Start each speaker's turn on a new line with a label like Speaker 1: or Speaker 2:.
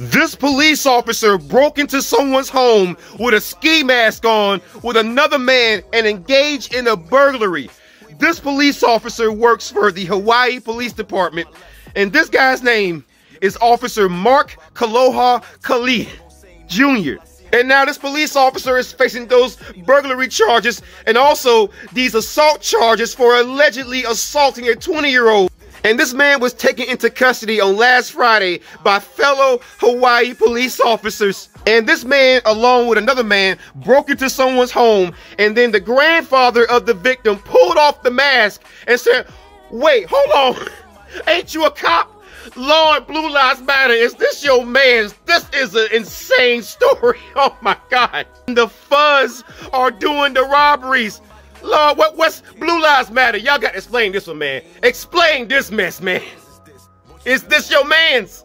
Speaker 1: This police officer broke into someone's home with a ski mask on with another man and engaged in a burglary. This police officer works for the Hawaii Police Department, and this guy's name is Officer Mark Kaloha Kali Jr. And now this police officer is facing those burglary charges and also these assault charges for allegedly assaulting a 20 year old. And this man was taken into custody on last Friday by fellow Hawaii police officers. And this man, along with another man, broke into someone's home. And then the grandfather of the victim pulled off the mask and said, Wait, hold on. Ain't you a cop? Lord, Blue Lives Matter, is this your man's? This is an insane story. Oh my God. The fuzz are doing the robberies. Lord, what, what's Blue Lives Matter? Y'all got to explain this one, man. Explain this mess, man. Is this your man's?